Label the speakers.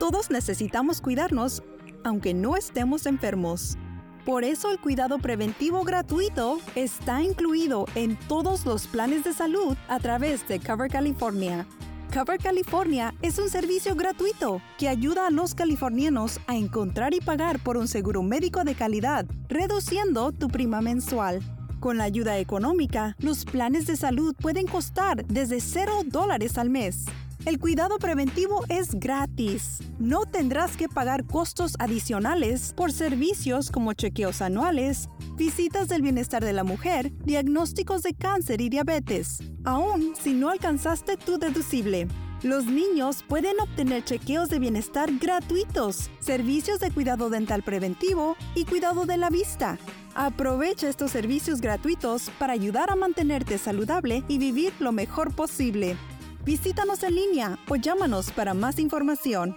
Speaker 1: Todos necesitamos cuidarnos, aunque no estemos enfermos. Por eso el cuidado preventivo gratuito está incluido en todos los planes de salud a través de Cover California. Cover California es un servicio gratuito que ayuda a los californianos a encontrar y pagar por un seguro médico de calidad, reduciendo tu prima mensual. Con la ayuda económica, los planes de salud pueden costar desde 0 dólares al mes. El cuidado preventivo es gratis. No tendrás que pagar costos adicionales por servicios como chequeos anuales, visitas del bienestar de la mujer, diagnósticos de cáncer y diabetes, aun si no alcanzaste tu deducible. Los niños pueden obtener chequeos de bienestar gratuitos, servicios de cuidado dental preventivo y cuidado de la vista. Aprovecha estos servicios gratuitos para ayudar a mantenerte saludable y vivir lo mejor posible. Visítanos en línea o llámanos para más información.